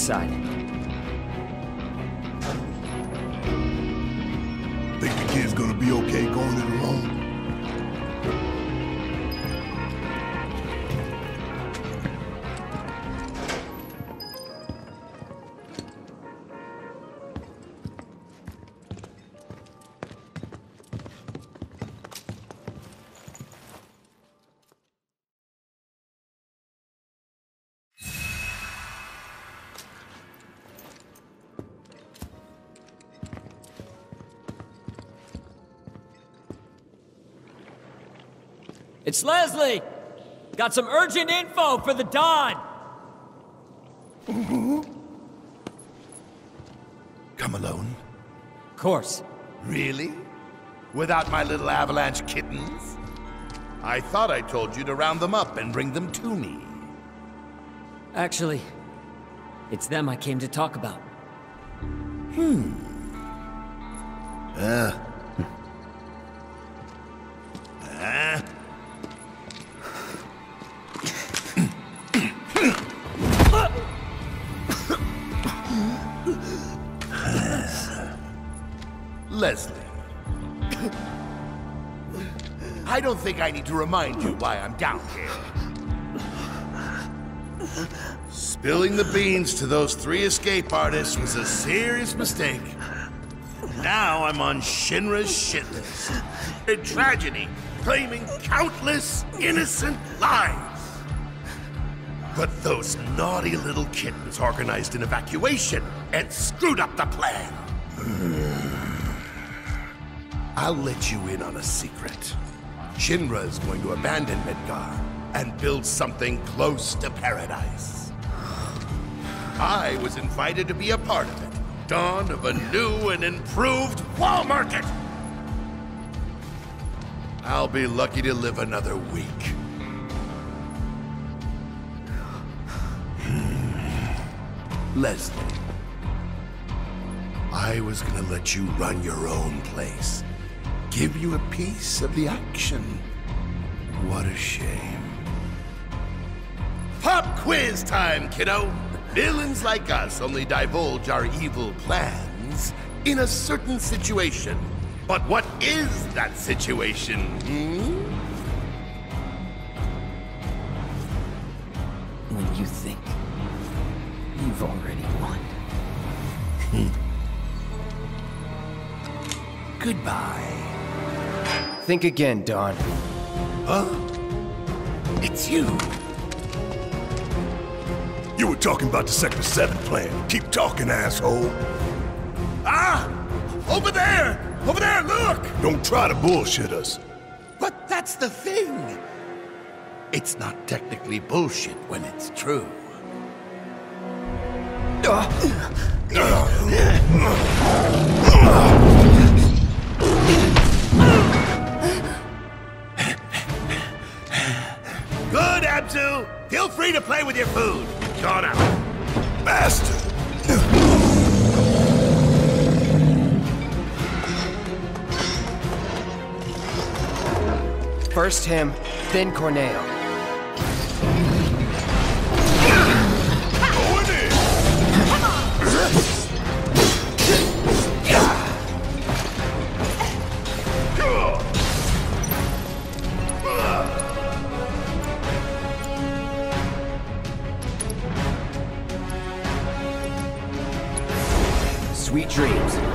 Outside. Think the kid's gonna be okay going it alone? It's Leslie! Got some urgent info for the Don! Come alone. Of course. Really? Without my little avalanche kittens? I thought I told you to round them up and bring them to me. Actually, it's them I came to talk about. Hmm. Uh. Don't think I need to remind you why I'm down here. Spilling the beans to those three escape artists was a serious mistake. Now I'm on Shinra's shit list. A tragedy claiming countless innocent lives. But those naughty little kittens organized an evacuation and screwed up the plan. I'll let you in on a secret. Shinra is going to abandon Midgar and build something close to paradise. I was invited to be a part of it. Dawn of a new and improved wall market. I'll be lucky to live another week. Hmm. Leslie, I was gonna let you run your own place. Give you a piece of the action. What a shame. Pop quiz time, kiddo! Villains like us only divulge our evil plans in a certain situation. But what is that situation, hmm? When you think you've already won. Goodbye. Think again, Don. Huh? It's you. You were talking about the Sector 7 plan. Keep talking, asshole. Ah! Over there! Over there, look! Don't try to bullshit us. But that's the thing. It's not technically bullshit when it's true. to, feel free to play with your food. Gone out. Bastard! First him, then Corneo. Sweet dreams.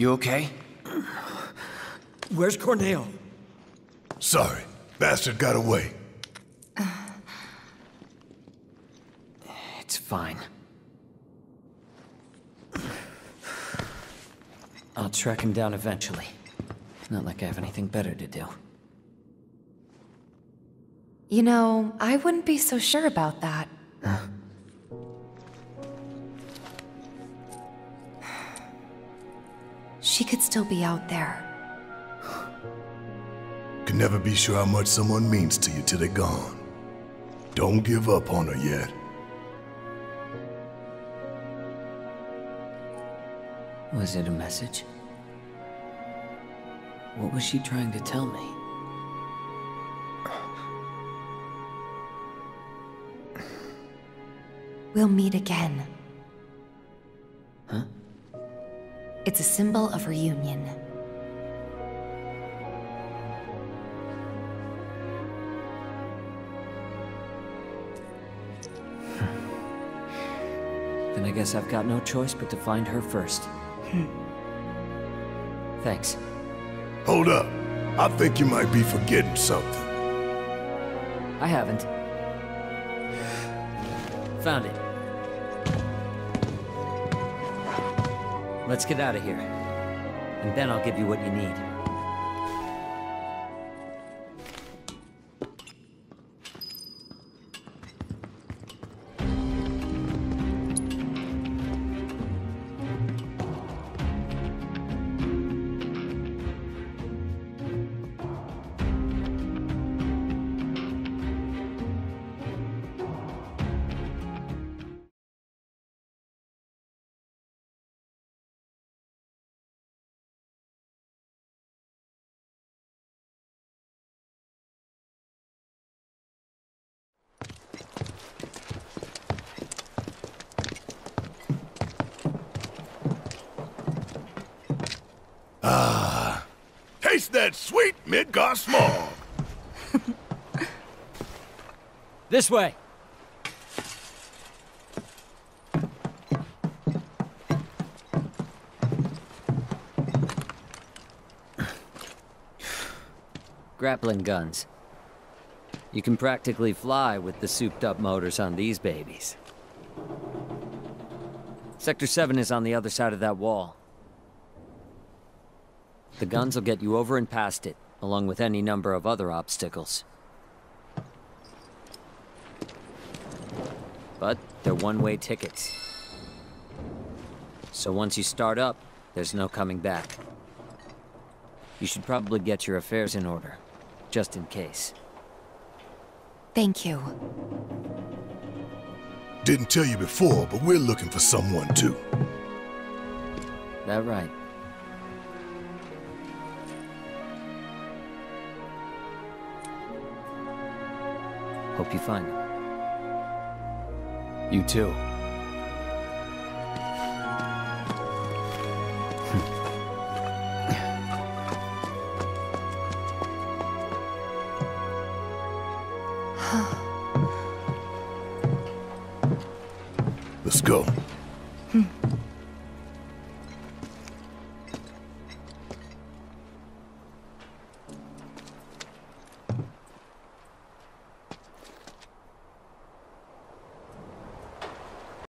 You okay? Where's Corneo? Sorry, bastard got away. It's fine. I'll track him down eventually. Not like I have anything better to do. You know, I wouldn't be so sure about that. She still be out there. Can never be sure how much someone means to you till they're gone. Don't give up on her yet. Was it a message? What was she trying to tell me? We'll meet again. It's a symbol of reunion. Hmm. Then I guess I've got no choice but to find her first. Hmm. Thanks. Hold up. I think you might be forgetting something. I haven't. Found it. Let's get out of here. And then I'll give you what you need. Ah. Taste that sweet Midgar smog. This way! Grappling guns. You can practically fly with the souped-up motors on these babies. Sector 7 is on the other side of that wall. The guns will get you over and past it, along with any number of other obstacles. But they're one-way tickets. So once you start up, there's no coming back. You should probably get your affairs in order, just in case. Thank you. Didn't tell you before, but we're looking for someone too. That right. Hope you find it. You too.